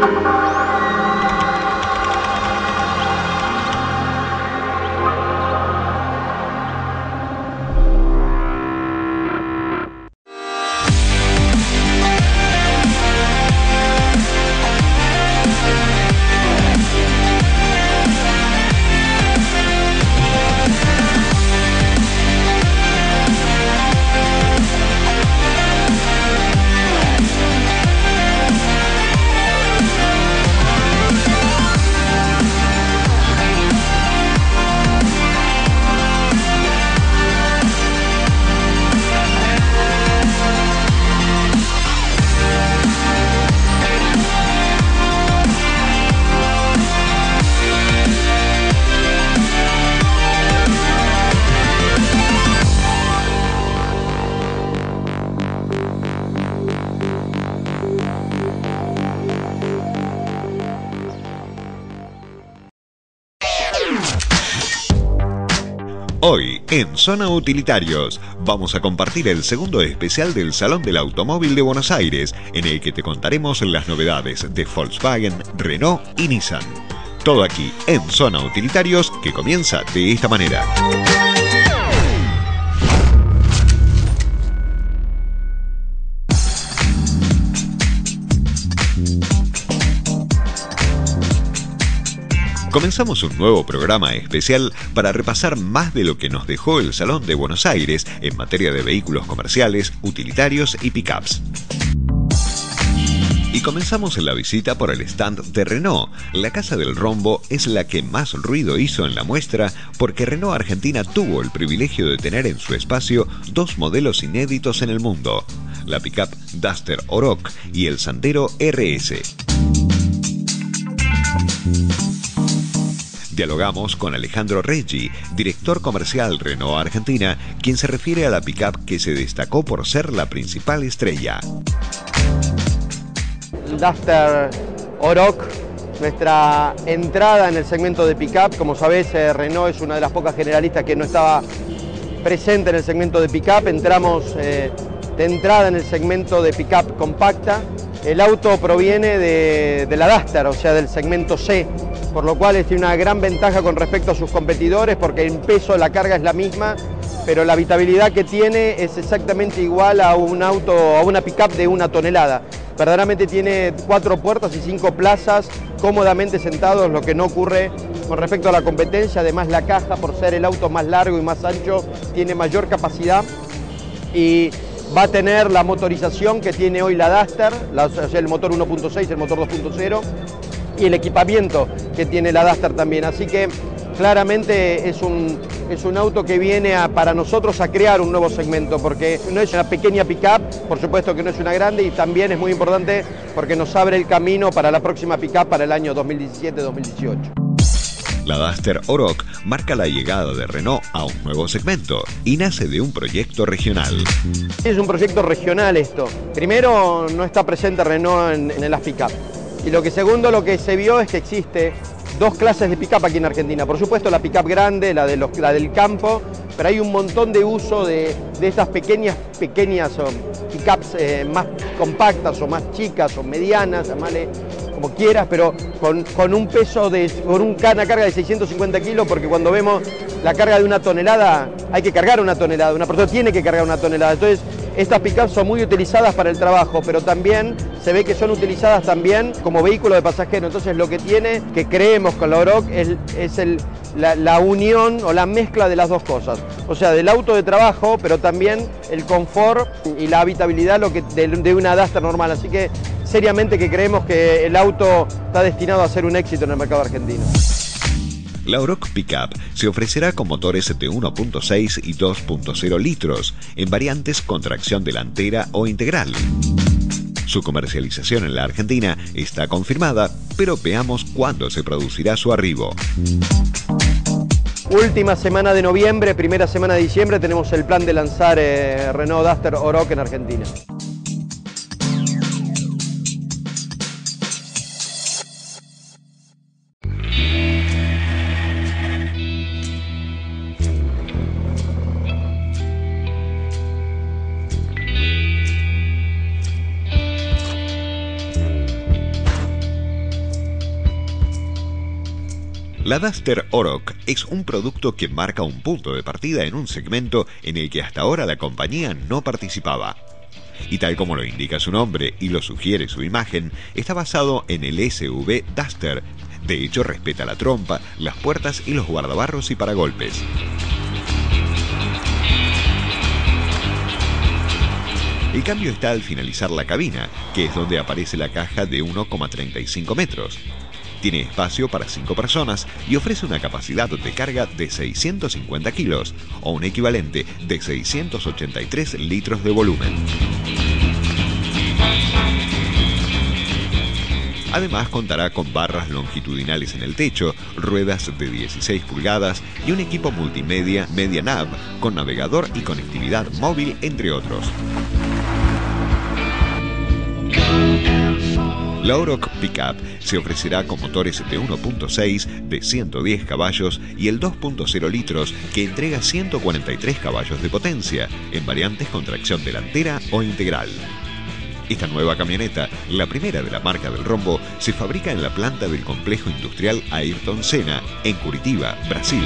Hoy, en Zona Utilitarios, vamos a compartir el segundo especial del Salón del Automóvil de Buenos Aires, en el que te contaremos las novedades de Volkswagen, Renault y Nissan. Todo aquí en Zona Utilitarios, que comienza de esta manera. Comenzamos un nuevo programa especial para repasar más de lo que nos dejó el Salón de Buenos Aires en materia de vehículos comerciales, utilitarios y pickups. Y comenzamos la visita por el stand de Renault. La Casa del Rombo es la que más ruido hizo en la muestra porque Renault Argentina tuvo el privilegio de tener en su espacio dos modelos inéditos en el mundo, la pickup Duster Oroch y el Sandero RS. Dialogamos con Alejandro Reggi, director comercial Renault Argentina, quien se refiere a la pickup que se destacó por ser la principal estrella. Duster Oroch, nuestra entrada en el segmento de pickup. Como sabés, eh, Renault es una de las pocas generalistas que no estaba presente en el segmento de pickup. Entramos eh, de entrada en el segmento de pickup compacta. El auto proviene de, de la Duster, o sea, del segmento C, por lo cual tiene una gran ventaja con respecto a sus competidores porque el peso la carga es la misma, pero la habitabilidad que tiene es exactamente igual a un auto, a una pickup de una tonelada. Verdaderamente tiene cuatro puertas y cinco plazas cómodamente sentados, lo que no ocurre con respecto a la competencia. Además la caja, por ser el auto más largo y más ancho, tiene mayor capacidad y va a tener la motorización que tiene hoy la Duster, el motor 1.6, el motor 2.0 y el equipamiento que tiene la Duster también. Así que claramente es un, es un auto que viene para nosotros a crear un nuevo segmento, porque no es una pequeña pickup, por supuesto que no es una grande, y también es muy importante porque nos abre el camino para la próxima pickup para el año 2017-2018. La Duster Oroch marca la llegada de Renault a un nuevo segmento y nace de un proyecto regional. Es un proyecto regional esto. Primero, no está presente Renault en, en las pickup. Y lo que segundo, lo que se vio es que existe dos clases de pickup aquí en Argentina. Por supuesto la pickup grande, la, de la del campo, pero hay un montón de uso de, de estas pequeñas, pequeñas pickups eh, más compactas o más chicas o medianas, llamarle como quieras, pero con, con un peso de, con una carga de 650 kilos, porque cuando vemos la carga de una tonelada, hay que cargar una tonelada, una persona tiene que cargar una tonelada. Entonces, estas pickups son muy utilizadas para el trabajo, pero también se ve que son utilizadas también como vehículo de pasajero. Entonces lo que tiene, que creemos con la Oroc, es, la, unión o la mezcla de las dos cosas. O sea, del auto de trabajo, pero también el confort y la habitabilidad lo que, de, de una Duster normal. Así que seriamente que creemos que el auto está destinado a ser un éxito en el mercado argentino. La Oroch Pickup se ofrecerá con motores de 1.6 y 2.0 litros, en variantes con tracción delantera o integral. Su comercialización en la Argentina está confirmada, pero veamos cuándo se producirá su arribo. Última semana de noviembre, primera semana de diciembre tenemos el plan de lanzar eh, Renault Duster Oroch en Argentina. La Duster Oroc es un producto que marca un punto de partida en un segmento en el que hasta ahora la compañía no participaba. Y tal como lo indica su nombre y lo sugiere su imagen, está basado en el SV Duster. De hecho, respeta la trompa, las puertas y los guardabarros y paragolpes. El cambio está al finalizar la cabina, que es donde aparece la caja de 1,35 metros. Tiene espacio para 5 personas y ofrece una capacidad de carga de 650 kilos o un equivalente de 683 litros de volumen. Además contará con barras longitudinales en el techo, ruedas de 16 pulgadas y un equipo multimedia Media Nav con navegador y conectividad móvil entre otros. La Oroc Pickup se ofrecerá con motores de 1.6 de 110 caballos y el 2.0 litros que entrega 143 caballos de potencia en variantes con tracción delantera o integral. Esta nueva camioneta, la primera de la marca del rombo, se fabrica en la planta del complejo industrial Ayrton Senna en Curitiba, Brasil.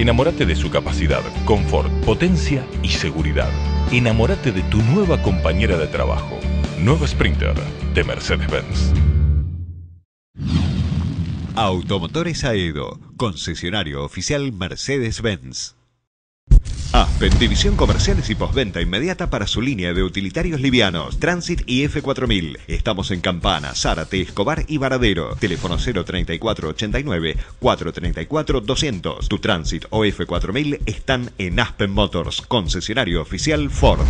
Enamórate de su capacidad, confort, potencia y seguridad. Enamórate de tu nueva compañera de trabajo. Nuevo Sprinter de Mercedes-Benz. Automotores Aedo, concesionario oficial Mercedes-Benz. Aspen, división comerciales y postventa inmediata para su línea de utilitarios livianos, Transit y F4000. Estamos en Campana, Zárate, Escobar y Varadero. Teléfono 03489 434 200. Tu Transit o F4000 están en Aspen Motors, concesionario oficial Ford.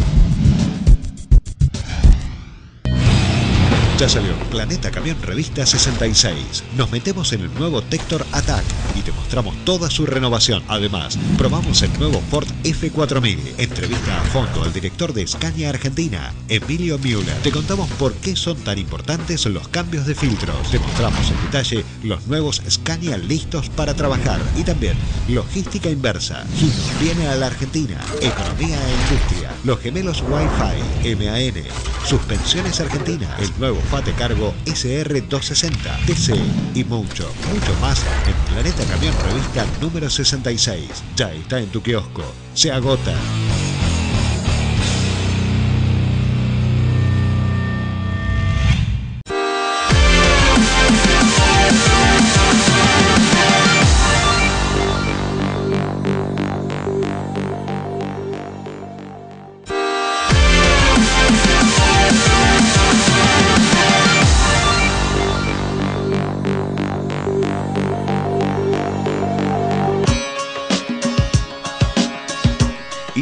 Ya salió Planeta Camión Revista 66. Nos metemos en el nuevo Tector Attack y te mostramos toda su renovación. Además, probamos el nuevo Ford F4000. Entrevista a fondo al director de Scania Argentina, Emilio Müller. Te contamos por qué son tan importantes los cambios de filtros. Te mostramos en detalle los nuevos Scania listos para trabajar y también logística inversa. Gino viene a la Argentina. Economía e industria. Los gemelos Wi-Fi, MAN. Suspensiones Argentina. El nuevo Fate Cargo SR260, TC y mucho, mucho más en Planeta Camión Revista número 66. Ya está en tu kiosco. Se agota.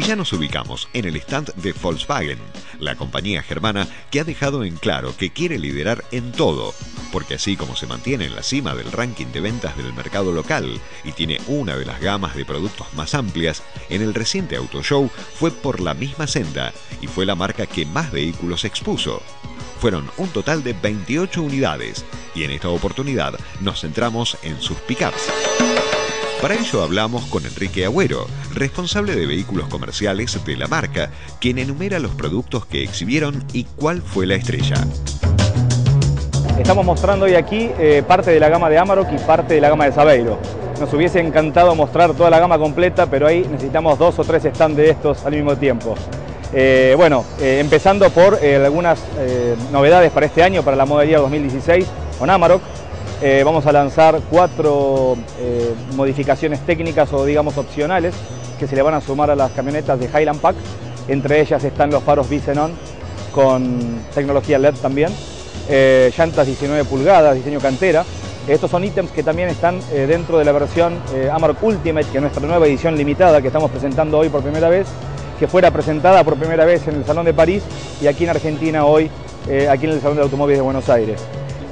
Ya nos ubicamos en el stand de Volkswagen, la compañía germana que ha dejado en claro que quiere liderar en todo, porque así como se mantiene en la cima del ranking de ventas del mercado local y tiene una de las gamas de productos más amplias, en el reciente Auto Show fue por la misma senda y fue la marca que más vehículos expuso. Fueron un total de 28 unidades y en esta oportunidad nos centramos en sus pickups. Para ello hablamos con Enrique Agüero, responsable de vehículos comerciales de la marca, quien enumera los productos que exhibieron y cuál fue la estrella. Estamos mostrando hoy aquí eh, parte de la gama de Amarok y parte de la gama de Sabeiro. Nos hubiese encantado mostrar toda la gama completa, pero ahí necesitamos dos o tres stands de estos al mismo tiempo. Eh, bueno, eh, empezando por algunas novedades para este año, para la modalidad 2016 con Amarok. Eh, vamos a lanzar cuatro eh, modificaciones técnicas o digamos opcionales que se le van a sumar a las camionetas de Highland Pack. Entre ellas están los faros Bisenon con tecnología LED también, eh, llantas 19 pulgadas, diseño cantera. Estos son ítems que también están dentro de la versión Amarok Ultimate, que es nuestra nueva edición limitada que estamos presentando hoy por primera vez, que fuera presentada por primera vez en el Salón de París y aquí en Argentina hoy, aquí en el Salón de Automóviles de Buenos Aires.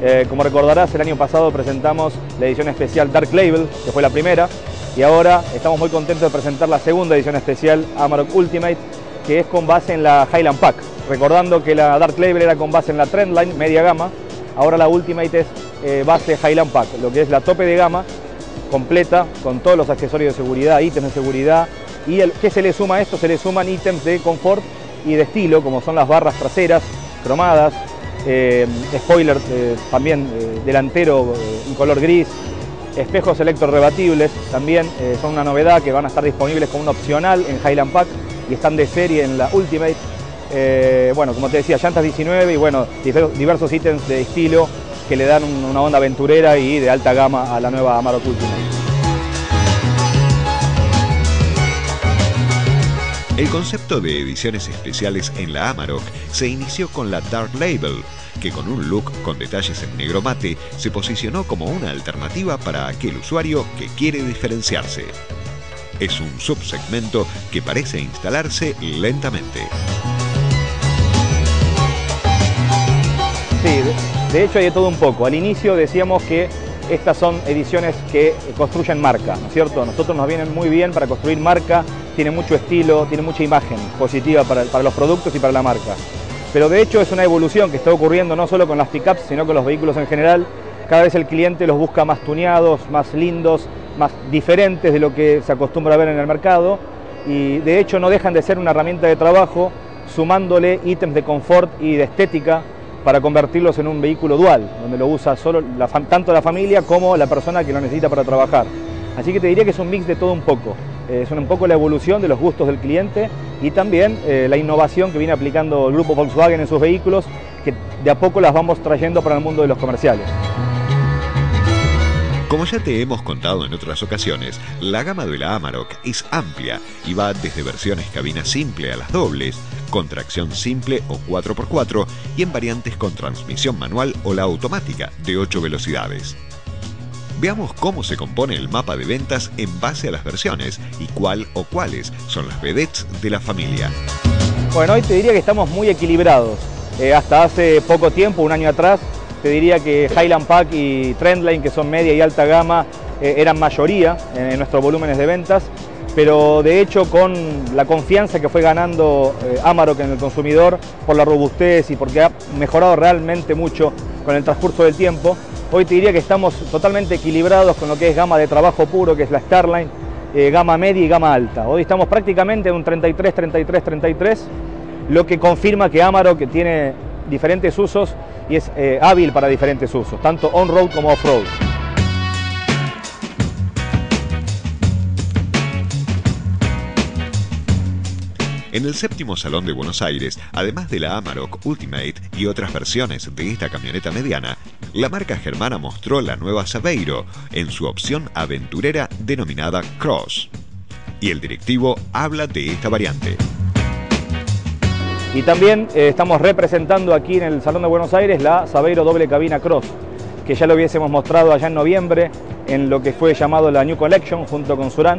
Eh, como recordarás, el año pasado presentamos la edición especial Dark Label, que fue la primera, y ahora estamos muy contentos de presentar la segunda edición especial Amarok Ultimate, que es con base en la Highland Pack. Recordando que la Dark Label era con base en la Trendline, media gama, ahora la Ultimate es eh, base Highland Pack, lo que es la tope de gama completa, con todos los accesorios de seguridad, ítems de seguridad, ¿Y el, qué se le suma a esto? Se le suman ítems de confort y de estilo, como son las barras traseras, cromadas, eh, spoiler eh, también eh, delantero en color gris, espejos electrorebatibles también son una novedad que van a estar disponibles como un opcional en Highland Pack y están de serie en la Ultimate. bueno, como te decía, llantas 19 y bueno, diversos ítems de estilo que le dan una onda aventurera y de alta gama a la nueva Amarok Ultimate. El concepto de ediciones especiales en la Amarok se inició con la Dark Label, que con un look con detalles en negro mate se posicionó como una alternativa para aquel usuario que quiere diferenciarse. Es un subsegmento que parece instalarse lentamente. Sí, de hecho hay de todo un poco. Al inicio decíamos que estas son ediciones que construyen marca, ¿no es cierto? nosotros nos vienen muy bien para construir marca tiene mucho estilo, tiene mucha imagen positiva para, los productos y para la marca. Pero de hecho es una evolución que está ocurriendo no solo con las pickups, sino con los vehículos en general. Cada vez el cliente los busca más tuneados, más lindos, más diferentes de lo que se acostumbra a ver en el mercado y de hecho no dejan de ser una herramienta de trabajo sumándole ítems de confort y de estética para convertirlos en un vehículo dual, donde lo usa tanto la familia como la persona que lo necesita para trabajar. Así que te diría que es un mix de todo un poco. Eh, son un poco la evolución de los gustos del cliente y también eh, la innovación que viene aplicando el grupo Volkswagen en sus vehículos, que de a poco las vamos trayendo para el mundo de los comerciales. Como ya te hemos contado en otras ocasiones, la gama de la Amarok es amplia y va desde versiones cabina simple a las dobles, con tracción simple o 4x4 y en variantes con transmisión manual o la automática de 8 velocidades. Veamos cómo se compone el mapa de ventas en base a las versiones y cuál o cuáles son las vedettes de la familia. Bueno, hoy te diría que estamos muy equilibrados. Eh, hasta hace poco tiempo, un año atrás, te diría que Highland Pack y Trendline, que son media y alta gama, eh, eran mayoría en, nuestros volúmenes de ventas, pero de hecho con la confianza que fue ganando eh, Amarok en el consumidor por la robustez y porque ha mejorado realmente mucho con el transcurso del tiempo, Hoy te diría que estamos totalmente equilibrados con lo que es gama de trabajo puro, que es la Starline, eh, gama media y gama alta. Hoy estamos prácticamente en un 33, 33, 33, lo que confirma que Amarok tiene diferentes usos y es eh, hábil para diferentes usos, tanto on-road como off-road. En el séptimo Salón de Buenos Aires, además de la Amarok Ultimate y otras versiones de esta camioneta mediana, la marca germana mostró la nueva Saveiro en su opción aventurera denominada Cross. Y el directivo habla de esta variante. Y también eh, estamos representando aquí en el Salón de Buenos Aires la Saveiro doble cabina Cross, que ya lo hubiésemos mostrado allá en noviembre en lo que fue llamado la New Collection junto con Suran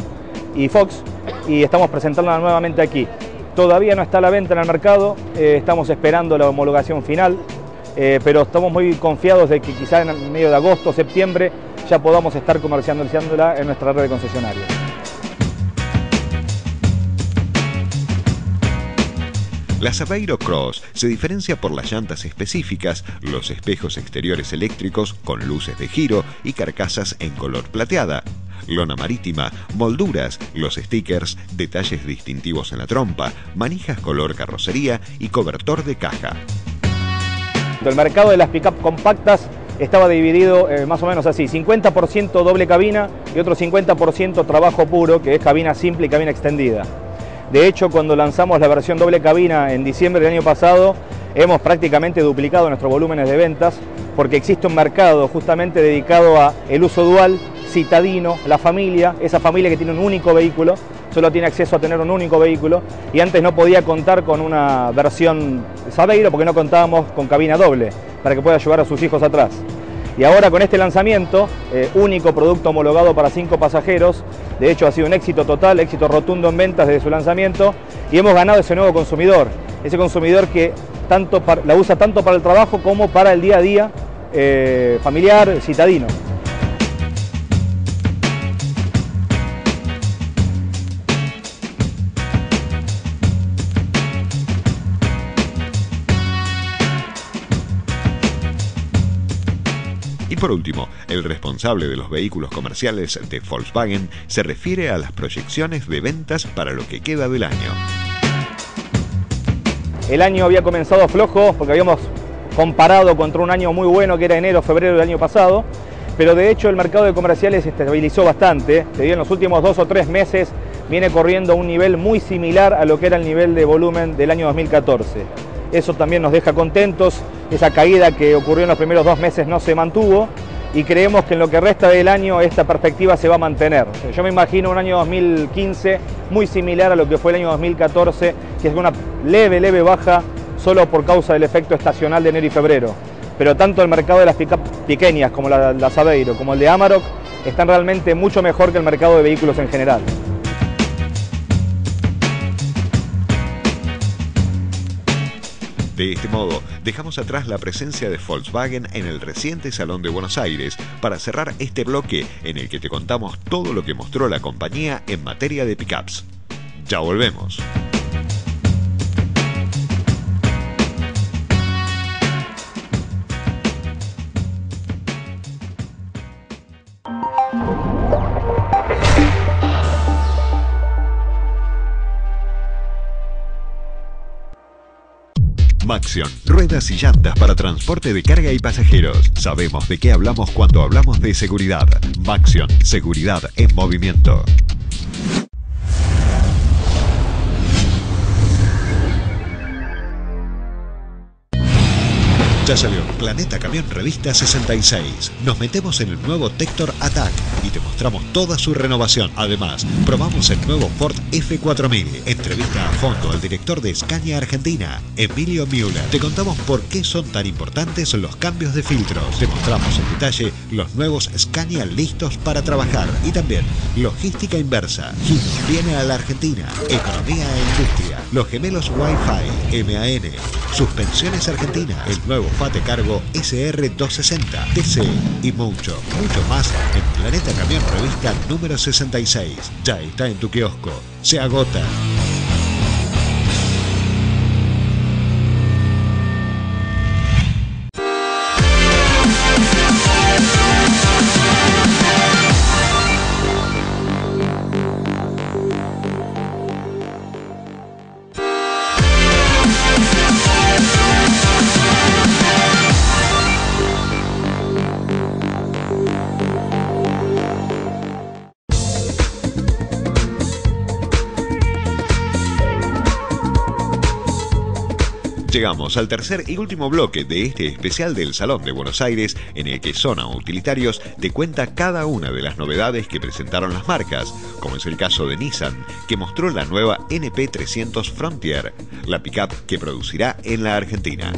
y Fox, y estamos presentándola nuevamente aquí. Todavía no está a la venta en el mercado, eh, estamos esperando la homologación final, eh, pero estamos muy confiados de que quizá en medio de agosto o septiembre ya podamos estar comercializándola en nuestra red de concesionarios. La Saveiro Cross se diferencia por las llantas específicas, los espejos exteriores eléctricos con luces de giro y carcasas en color plateada, lona marítima, molduras, los stickers, detalles distintivos en la trompa, manijas color carrocería y cobertor de caja. El mercado de las pick-up compactas estaba dividido eh, más o menos así, 50% doble cabina y otro 50% trabajo puro, que es cabina simple y cabina extendida. De hecho, cuando lanzamos la versión doble cabina en diciembre del año pasado, hemos prácticamente duplicado nuestros volúmenes de ventas porque existe un mercado justamente dedicado a el uso dual citadino, la familia, esa familia que tiene un único vehículo, solo tiene acceso a tener un único vehículo y antes no podía contar con una versión Sabeiro porque no contábamos con cabina doble para que pueda llevar a sus hijos atrás. Y ahora con este lanzamiento, eh, único producto homologado para cinco pasajeros, de hecho ha sido un éxito total, éxito rotundo en ventas desde su lanzamiento y hemos ganado ese nuevo consumidor, ese consumidor que tanto la usa tanto para el trabajo como para el día a día eh, familiar, citadino. Por último, el responsable de los vehículos comerciales de Volkswagen se refiere a las proyecciones de ventas para lo que queda del año. El año había comenzado flojo porque habíamos comparado contra un año muy bueno que era enero, febrero del año pasado, pero de hecho el mercado de comerciales se estabilizó bastante. En los últimos dos o tres meses viene corriendo a un nivel muy similar a lo que era el nivel de volumen del año 2014. Eso también nos deja contentos. Esa caída que ocurrió en los primeros dos meses no se mantuvo y creemos que en lo que resta del año esta perspectiva se va a mantener. Yo me imagino un año 2015 muy similar a lo que fue el año 2014, que es una leve, leve baja solo por causa del efecto estacional de enero y febrero. Pero tanto el mercado de las pequeñas como la, la Sabeiro como el de Amarok están realmente mucho mejor que el mercado de vehículos en general. De este modo, dejamos atrás la presencia de Volkswagen en el reciente Salón de Buenos Aires para cerrar este bloque en el que te contamos todo lo que mostró la compañía en materia de pickups. Ya volvemos. Maxion, ruedas y llantas para transporte de carga y pasajeros. Sabemos de qué hablamos cuando hablamos de seguridad. Maxion, seguridad en movimiento. Ya salió Planeta Camión Revista 66. Nos metemos en el nuevo Tector Attack y te mostramos toda su renovación. Además, probamos el nuevo Ford F4000. Entrevista a fondo al director de Scania Argentina, Emilio Müller. Te contamos por qué son tan importantes los cambios de filtros. Te mostramos en detalle los nuevos Scania listos para trabajar y también logística inversa. Hino viene a la Argentina. Economía e industria. Los gemelos Wi-Fi, MAN, suspensiones Argentina, el nuevo Fate Cargo SR260, TC y mucho, mucho más en Planeta Camión Revista número 66. Ya está en tu kiosco. Se agota. Llegamos al tercer y último bloque de este especial del Salón de Buenos Aires en el que Zona Utilitarios te cuenta cada una de las novedades que presentaron las marcas, como es el caso de Nissan, que mostró la nueva NP300 Frontier, la pickup que producirá en la Argentina.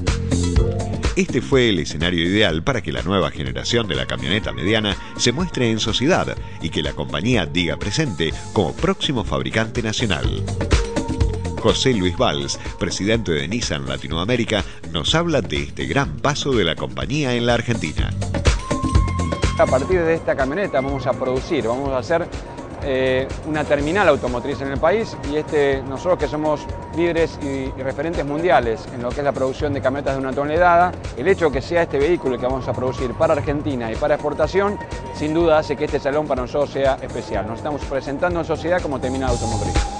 Este fue el escenario ideal para que la nueva generación de la camioneta mediana se muestre en sociedad y que la compañía diga presente como próximo fabricante nacional. José Luis Valls, presidente de Nissan Latinoamérica, nos habla de este gran paso de la compañía en la Argentina. A partir de esta camioneta vamos a producir, vamos a hacer eh, una terminal automotriz en el país y este, nosotros que somos líderes y, referentes mundiales en lo que es la producción de camionetas de una tonelada, el hecho que sea este vehículo que vamos a producir para Argentina y para exportación, sin duda hace que este salón para nosotros sea especial. Nos estamos presentando en sociedad como terminal automotriz.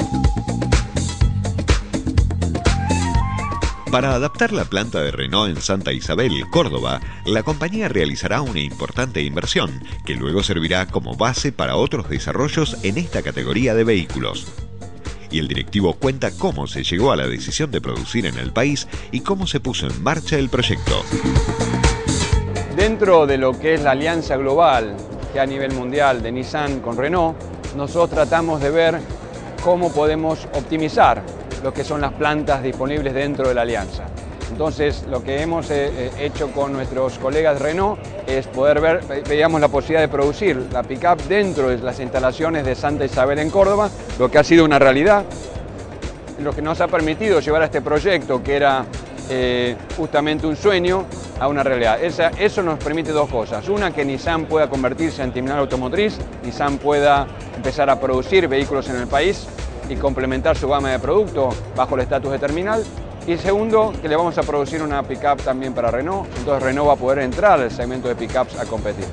Para adaptar la planta de Renault en Santa Isabel, Córdoba, la compañía realizará una importante inversión que luego servirá como base para otros desarrollos en esta categoría de vehículos. Y el directivo cuenta cómo se llegó a la decisión de producir en el país y cómo se puso en marcha el proyecto. Dentro de lo que es la alianza global que a nivel mundial de Nissan con Renault, nosotros tratamos de ver cómo podemos optimizar lo que son las plantas disponibles dentro de la alianza. Entonces, lo que hemos eh, eh, hecho con nuestros colegas Renault es poder ver, veíamos la posibilidad de producir la pickup dentro de las instalaciones de Santa Isabel en Córdoba, lo que ha sido una realidad, lo que nos ha permitido llevar a este proyecto, que era eh, justamente un sueño, a una realidad. eso nos permite dos cosas. Una, que Nissan pueda convertirse en terminal automotriz, Nissan pueda empezar a producir vehículos en el país y complementar su gama de productos bajo el estatus de terminal. Y segundo, que le vamos a producir una pickup también para Renault, entonces Renault va a poder entrar al segmento de pickups a competir.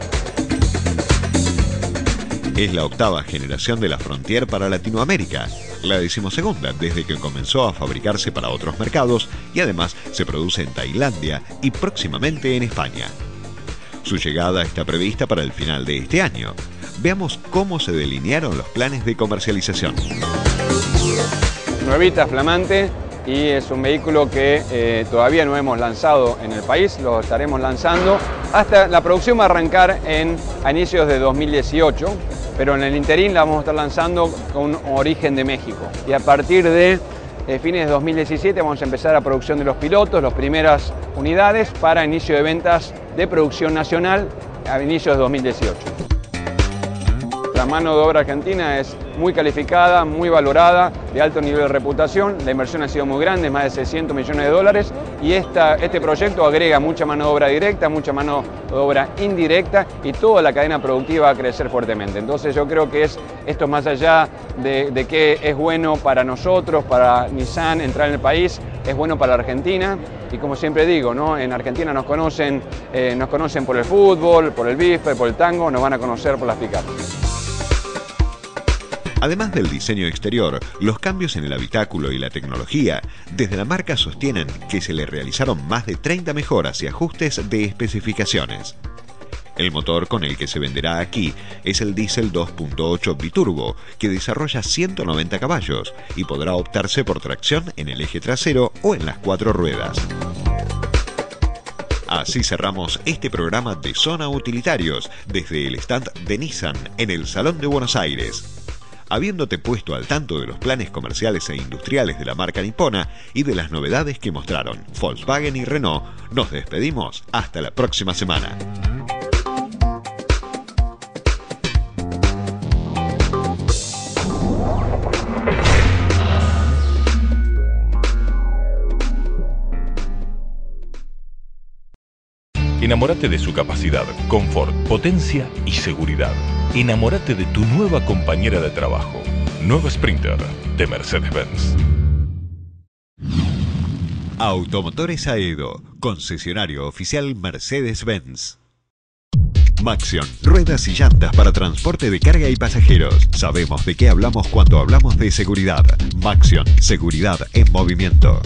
Es la octava generación de la Frontier para Latinoamérica, la decimosegunda desde que comenzó a fabricarse para otros mercados y además se produce en Tailandia y próximamente en España. Su llegada está prevista para el final de este año. Veamos cómo se delinearon los planes de comercialización. Nuevita, flamante, y es un vehículo que eh, todavía no hemos lanzado en el país, lo estaremos lanzando. Hasta la producción va a arrancar en, a inicios de 2018 pero en el interín la vamos a estar lanzando con origen de México. Y a partir de eh, fines de 2017 vamos a empezar la producción de los pilotos, las primeras unidades para inicio de ventas de producción nacional a inicios de 2018. La mano de obra argentina es muy calificada, muy valorada, de alto nivel de reputación. La inversión ha sido muy grande, más de 600 millones de dólares. Y este proyecto agrega mucha mano de obra directa, mucha mano de obra indirecta y toda la cadena productiva va a crecer fuertemente. Entonces yo creo que es esto más allá de, de que es bueno para nosotros, para Nissan entrar en el país, es bueno para la Argentina y como siempre digo, en Argentina nos conocen, eh, nos conocen por el fútbol, por el bife, por el tango, nos van a conocer por las picapes. Además del diseño exterior, los cambios en el habitáculo y la tecnología, desde la marca sostienen que se le realizaron más de 30 mejoras y ajustes de especificaciones. El motor con el que se venderá aquí es el diésel 2.8 biturbo, que desarrolla 190 caballos y podrá optarse por tracción en el eje trasero o en las cuatro ruedas. Así cerramos este programa de Zona Utilitarios desde el stand de Nissan en el Salón de Buenos Aires habiéndote puesto al tanto de los planes comerciales e industriales de la marca nipona y de las novedades que mostraron Volkswagen y Renault, nos despedimos hasta la próxima semana. Enamórate de su capacidad, confort, potencia y seguridad. Enamórate de tu nueva compañera de trabajo. Nuevo Sprinter de Mercedes-Benz. Automotores Aedo, concesionario oficial Mercedes-Benz. Maxion, ruedas y llantas para transporte de carga y pasajeros. Sabemos de qué hablamos cuando hablamos de seguridad. Maxion, seguridad en movimiento.